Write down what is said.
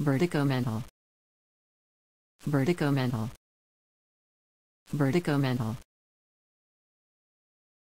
Vertigomental. Vertigomental. Vertigomental.